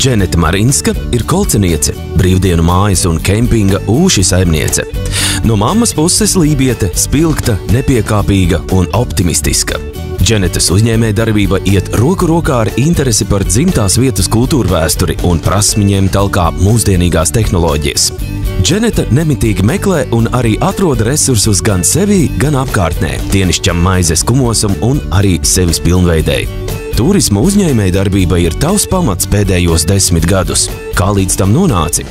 Dženeta Marinska ir kolceniece, brīvdienu mājas un kempinga ūši saimniece. No mammas puses lībiete, spilgta, nepiekāpīga un optimistiska. Dženetas uzņēmējdarbība iet roku rokā ar interesi par dzimtās vietas kultūru vēsturi un prasmiņiem talkā mūsdienīgās tehnoloģijas. Dženeta nemitīgi meklē un arī atrod resursus gan sevī, gan apkārtnē, dienišķam maizes kumosam un arī sevis pilnveidēji. Turisma uzņēmējdarbība ir tavs pamats pēdējos desmit gadus. Kā līdz tam nonāci?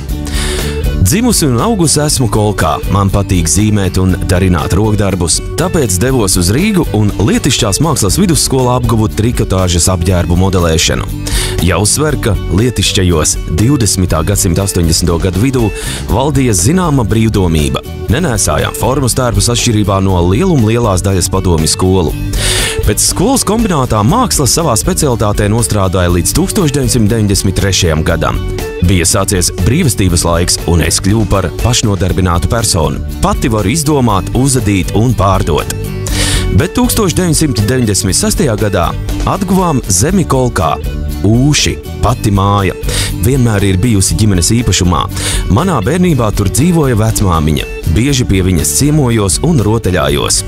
Dzimusi un augusi esmu Kolkā. Man patīk zīmēt un darināt rokdarbus, tāpēc devos uz Rīgu un Lietišķās mākslas vidusskolā apguvu trikotāžas apģērbu modelēšanu. Jāuzsver, ka Lietišķajos 20. gadsimta 80. gadu vidū valdīja zināma brīvdomība. Nenēsājām formas tērpus atšķirībā no lieluma lielās daļas padomju skolu. Pēc skolas kombinātā māksla savā specialitātē nostrādāja līdz 1993. gadam. Bija sācies brīvstības laiks, un es kļuvu par pašnodarbinātu personu. Pati varu izdomāt, uzadīt un pārdot. Bet 1996. gadā atguvām zemi kolkā. Ūši, pati māja, vienmēr ir bijusi ģimenes īpašumā. Manā bērnībā tur dzīvoja vecmāmiņa. Bieži pie viņas ciemojos un rotaļājos.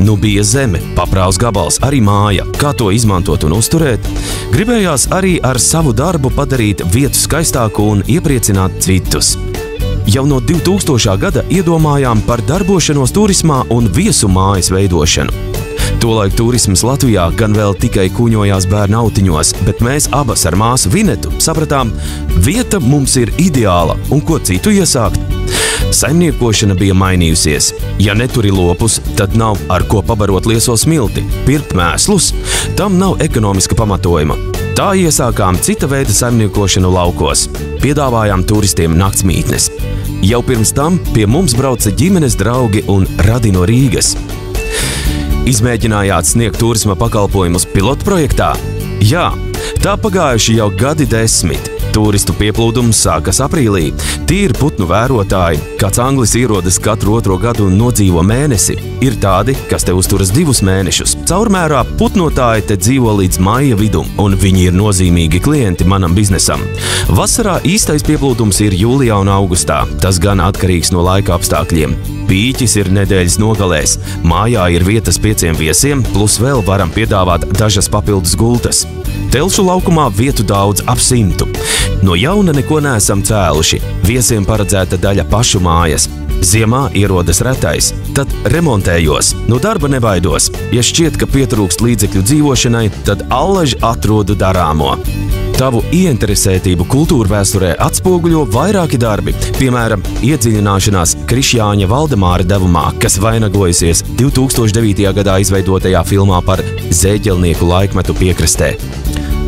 Nu bija zeme, paprāvs gabals, arī māja. Kā to izmantot un uzturēt? Gribējās arī ar savu darbu padarīt vietu skaistāku un iepriecināt citus. Jau no 2000. gada iedomājām par darbošanos turismā un viesu mājas veidošanu. Tolaik turisms Latvijā gan vēl tikai kuņojās bērnu autiņos, bet mēs abas ar māsu Vinetu sapratām, vieta mums ir ideāla un ko citu iesākt. Saimniekošana bija mainījusies. Ja neturi lopus, tad nav ar ko pabarot lieso smilti, pirkt mēslus. Tam nav ekonomiska pamatojuma. Tā iesākām cita veida saimniekošanu laukos. Piedāvājām turistiem naktsmītnes. Jau pirms tam pie mums brauca ģimenes draugi un radi no Rīgas. Izmēģinājāt sniegt turisma pakalpojumus pilotprojektā? Jā, tā pagājuši jau gadi desmit. Turistu pieplūdums sākas aprīlī. Tīri putnu vērotāji, kāds anglis ierodas katru otro gadu un nodzīvo mēnesi. Ir tādi, kas te uzturas divus mēnešus. Caurmērā putnotāji te dzīvo līdz maija vidum, un viņi ir nozīmīgi klienti manam biznesam. Vasarā īstais pieplūdums ir jūlijā un augustā. Tas gan atkarīgs no laika apstākļiem. Pīķis ir nedēļas nogalēs. Mājā ir vietas pieciem viesiem, plus vēl varam piedāvāt dažas papildus gultas. Telšu laukumā vietu daudz ap simtu. No jauna neko neesam cēluši. Viesiem paredzēta daļa pašu mājas. Ziemā ierodas retais, tad remontējos, no darba nebaidos. Ja šķiet, ka pietrūkst līdzekļu dzīvošanai, tad allaži atrodu darāmo. Tavu ieinteresētību kultūra vēsturē atspoguļo vairāki darbi, piemēram, iedziļināšanās Krišjāņa Valdemāra devumā, kas vainagojusies 2009. gadā izveidotajā filmā par zēģelnieku laikmetu piekrastē.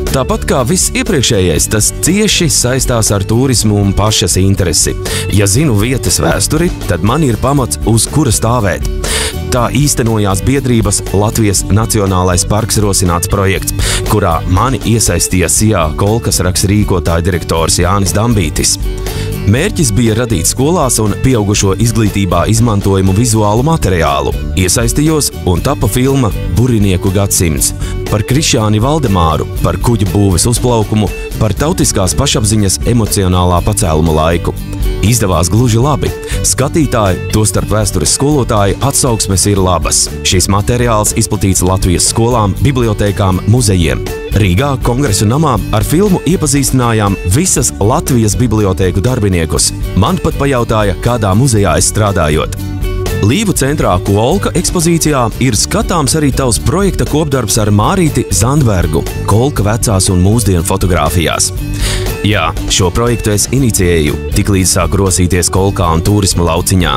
Tāpat kā viss iepriekšējais, tas cieši saistās ar turismu un pašas interesi. Ja zinu vietas vēsturi, tad man ir pamats, uz kura stāvēt. Tā īstenojās biedrības Latvijas Nacionālais parks rosināts projekts, kurā mani iesaistīja SIA kolkas raksta rīkotāja direktors Jānis Dambītis. Mērķis bija radīt skolās un pieaugušo izglītībā izmantojumu vizuālu materiālu. Iesaistījos un tapa filma Burinieku gadsimts par Krišāni Valdemāru, par kuģu būves uzplaukumu, par tautiskās pašapziņas emocionālā pacēluma laiku. Izdevās gluži labi. Skatītāji, tostarp vēstures skolotāji, atsauksmes ir labas. Šis materiāls izplatīts Latvijas skolām, bibliotēkām, muzejiem. Rīgā kongresa namā ar filmu iepazīstinājām visas Latvijas bibliotēku darbiniekus. Man pat pajautāja, kādā muzejā es strādājot. Līvu centrā Kolka ekspozīcijā ir skatāms arī tavs projekta kopdarbs ar Mārīti Zandbergu, Kolka vecās un mūsdienu fotografijās. Jā, šo projektu es inicijēju, tiklīdz sāku rosīties kolkā un turisma lauciņā.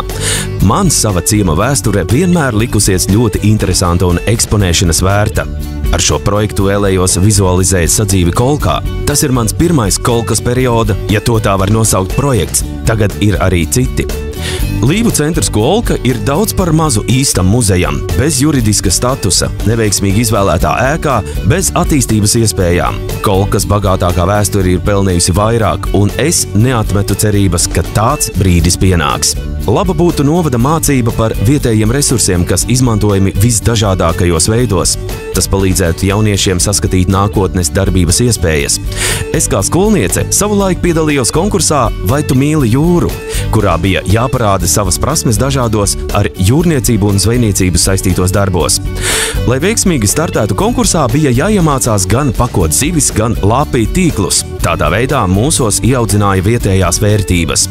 Man sava ciema vēsture vienmēr likusies ļoti interesanta un eksponēšanas vērta. Ar šo projektu vēlējos vizualizēt sadzīvi kolkā. Tas ir mans pirmais kolkas perioda, ja to tā var nosaukt projekts. Tagad ir arī citi. Līvu centrs Kolka ir daudz par mazu īstam muzejam, bez juridiska statusa, neveiksmīgi izvēlētā ēkā, bez attīstības iespējām. Kolkas bagātākā vēsture ir pelnījusi vairāk, un es neatmetu cerības, ka tāds brīdis pienāks. Laba būtu novada mācība par vietējiem resursiem, kas izmantojami visdažādākajos veidos. Tas palīdzētu jauniešiem saskatīt nākotnes darbības iespējas. Es kā skolniece savulaik piedalījos konkursā Vai tu mīli jūru, kurā bija jāparāda savas prasmes dažādos ar jūrniecību un zvejniecību saistītos darbos. Lai veiksmīgi startētu konkursā, bija jāiemācās gan pakot zivis, gan lāpīt tīklus. Tādā veidā mūsos ieaudzināja vietējās vērtības.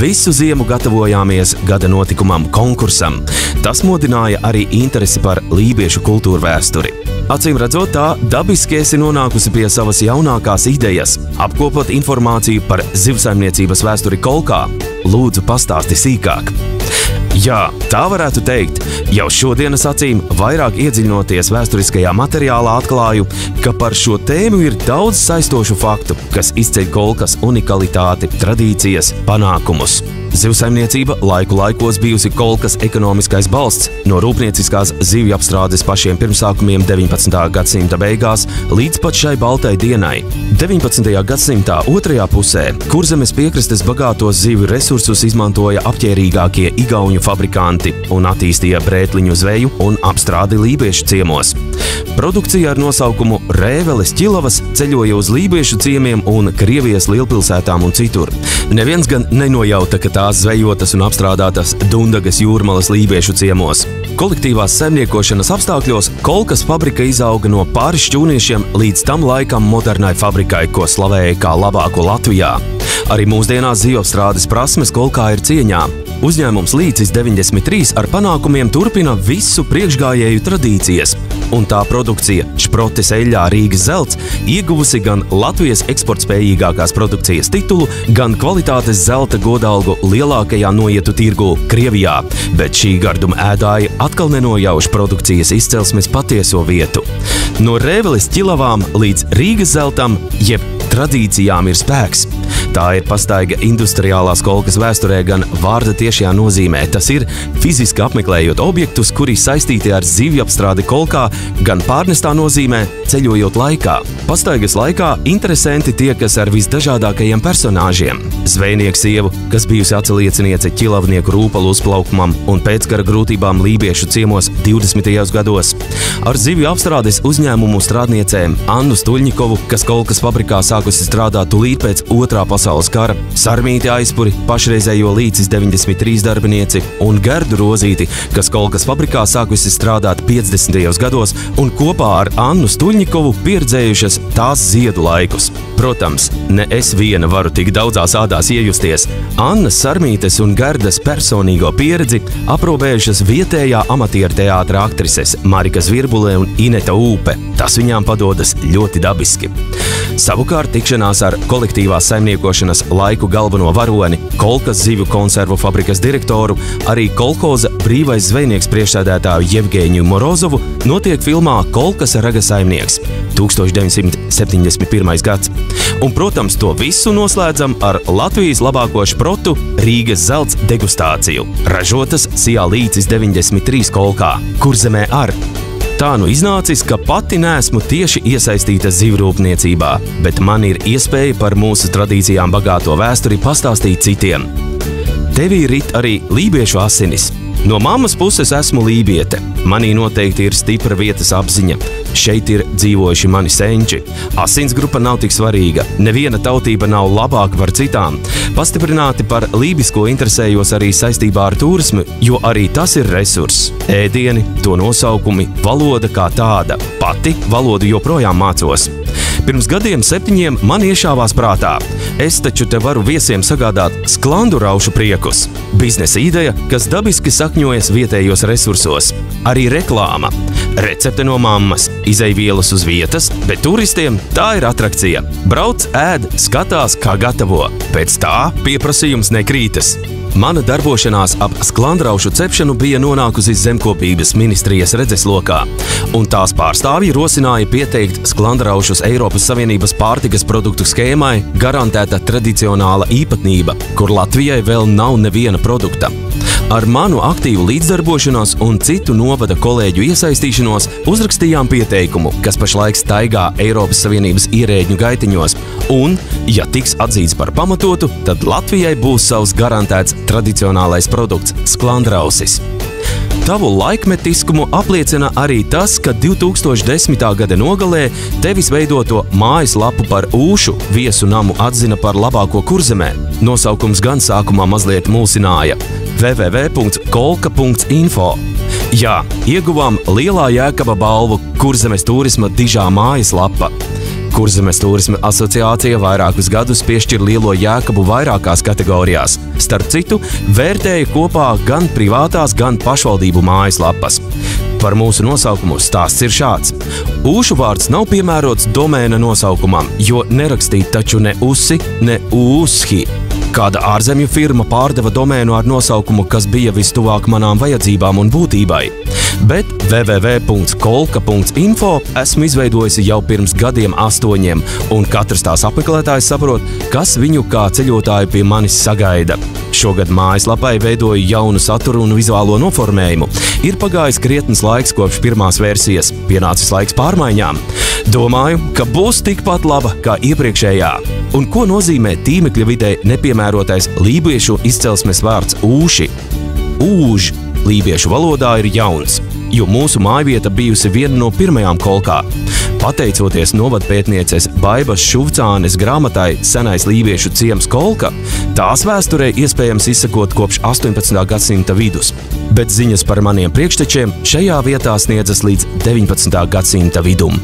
Visu ziemu gatavojāmies gada notikumam, konkursam. Tas modināja arī interesi par lībiešu kultūru vēsturi. Acīm redzot, tā dabiski esi nonākusi pie savas jaunākās idejas, apkopot informāciju par zivsaimniecības vēsturi Kolkā. Lūdzu, pastāsti sīkāk! Jā, tā varētu teikt. Jau šodienas acīm, vairāk iedziļinoties vēsturiskajā materiālā, atklāju, ka par šo tēmu ir daudz saistošu faktu, kas izceļ kolkas unikalitāti, tradīcijas, panākumus. Zivsaimniecība laiku laikos bijusi kolkas ekonomiskais balsts, no rūpnieciskās zivju apstrādes pašiem pirmsākumiem 19. gadsimta beigās līdz pat šai baltai dienai. 19. gadsimta otrajā pusē kurzemes piekrastes bagātos zivju resursus izmantoja apģērīgākie igauņu fabrikanti un attīstīja brētliņu zveju un apstrādi lībiešu ciemos. Produkcija ar nosaukumu Rēveles ķilavas ceļoja uz lībiešu ciemiem un Krievijas lielpilsētām un citur. Neviens gan nenojauta, ka tās zvejotas un apstrādātas Dundagas jūrmalas lībiešu ciemos. Kolektīvās saimniekošanas apstākļos kolkas fabrika izauga no pāris šķūniešiem līdz tam laikam modernai fabrikai, ko slavēja kā labāko Latvijā. Arī mūsdienās zivapstrādes prasmes kolkā ir cieņā. Uzņēmums Līcis 93 ar panākumiem turpina visu priekšgājēju tradīcijas, un tā produkcija Šprotes eļļā Rīgas zelts ieguvusi gan Latvijas eksportspējīgākās produkcijas titulu, gan kvalitātes zelta godalgu lielākajā noietu tirgu Krievijā, bet šī garduma ēdāja atkal nenojauš produkcijas izcelsmes patieso vietu. No Rēveles ķilavām līdz Rīgas zeltam, jeb tradīcijām ir spēks. Tā ir pastaiga industriālās kolkas vēsturē gan vārda tiešajā nozīmē. Tas ir fiziski apmeklējot objektus, kuri saistīti ar zivju apstrādi kolkā, gan pārnestā nozīmē ceļojot laikā. Pastaigas laikā interesanti tiekas ar visdažādākajiem personāžiem. Zvejnieks sievu, kas bijusi atsalieciniece ķilavnieku rūpalu uzplaukumam un pēckara grūtībām lībiešu ciemos 20. gados. Ar zivju apstrādes uzņēmumu strādniecēm Annu Stuļņikovu, kas kolkas fabrikā sākusi strādāt tūlīt pēc otrā pasaules kara, Sarmīti aizpuri, pašreizējo līdzis 93 darbinieci un Gerdu Rozīti, kas kolkas fabrikā sākusi strādāt 50. gados un kopā ar Annu Stuļņikovu pieredzējušas tās ziedu laikus. Protams, ne es viena varu tik daudzās ādās iejusties. Annas Sarmītes un Gerdas personīgo pieredzi aprobējušas vietējā amatieru teātra aktrises Marika Zvirbulē un Ineta Ūpe. Tas viņām padodas ļoti dabiski. Savukārt tikšanās ar kolektīvās saimniekošanas laiku galveno varoni, Kolkas zivju konservu fabrikas direktoru, arī kolkoza brīvais zvejnieks priekšsēdētāju Jevgeņu Morozovu notiek filmā Kolkas raga saimnieks 1971. gads. Un, protams, to visu noslēdzam ar Latvijas labāko šprotu Rīgas zelts degustāciju, ražotas Sijā līdzis 93 kolkā, kur zemē ar Tā nu iznācis, ka pati neesmu tieši iesaistīta zivrūpniecībā, bet man ir iespēja par mūsu tradīcijām bagāto vēsturi pastāstīt citiem. Tevī rit arī lībiešu asinis. No mammas puses esmu lībiete. Manī noteikti ir stipra vietas apziņa. Šeit ir dzīvojuši mani senči. Asins grupa nav tik svarīga. Neviena tautība nav labāka par citām. Pastiprināti par lībisko interesējos arī saistībā ar turismu, jo arī tas ir resurss. Ēdieni, to nosaukumi, valoda kā tāda. Pati valodu joprojām mācos. Pirms gadiem septiņiem man iešāvās prātā. Es taču te varu viesiem sagādāt sklandu raušu priekus. Biznesa ideja, kas dabiski sakņojas vietējos resursos. Arī reklāma. Recepte no mammas, izaivielas uz vietas, bet turistiem tā ir atrakcija. Brauc, ēd, skatās, kā gatavo. Pēc tā pieprasījums nekrītas. Mana darbošanās ap sklandraušu cepšanu bija nonākusi zemkopības ministrijas redzeslokā, un tās pārstāvji rosināja pieteikt sklandraušus Eiropas Savienības pārtikas produktu schēmai garantēta tradicionāla īpatnība, kur Latvijai vēl nav neviena produkta. Ar manu aktīvu līdzdarbošanos un citu novada kolēģu iesaistīšanos uzrakstījām pieteikumu, kas pašlaik staigā Eiropas Savienības ierēģņu gaitiņos, un, ja tiks atzīts par pamatotu, tad Latvijai būs savs garantēts tradicionālais produkts – sklandrausis. Tavu laikmetiskumu apliecina arī tas, ka 2010. gada nogalē tevis veidoto mājaslapu par ūšu viesu namu atzina par labāko kurzemē. Nosaukums gan sākumā mazliet mulsināja - www.kolka.info. Jā, ieguvām lielā jēkaba balvu Kurzemes turisma dižā mājaslapa. Kurzemes turisma asociācija vairākus gadus piešķir lielo jēkabu vairākās kategorijās. Starp citu, vērtēja kopā gan privātās, gan pašvaldību mājaslapas. Par mūsu nosaukumu stāsts ir šāds. Ūšu vārds nav piemērots domēna nosaukumam, jo nerakstīt taču ne usi, ne ūshi. Kāda ārzemju firma pārdeva domēnu ar nosaukumu, kas bija vistuvāk manām vajadzībām un būtībai. Bet www.kolka.info esmu izveidojusi jau pirms gadiem astoņiem, un katrs tās apmeklētājs saprot, kas viņu kā ceļotāju pie manis sagaida. Šogad mājaslapai veidoju jaunu saturu un vizuālo noformējumu. Ir pagājis krietnes laiks kopš pirmās versijas, pienācis laiks pārmaiņām. Domāju, ka būs tikpat laba kā iepriekšējā. Un ko nozīmē tīmekļa vidē nepiemērotais lībiešu izcelsmes vārds ūši? Ūž lībiešu valodā ir jauns, jo mūsu mājvieta bijusi viena no pirmajām kolkā. Pateicoties novadpētnieces Baibas Šuvcānes grāmatai Senais lībiešu ciems kolka, tās vēsturē iespējams izsakot kopš 18. gadsimta vidus, bet ziņas par maniem priekštečiem šajā vietā sniedzas līdz 19. gadsimta vidum.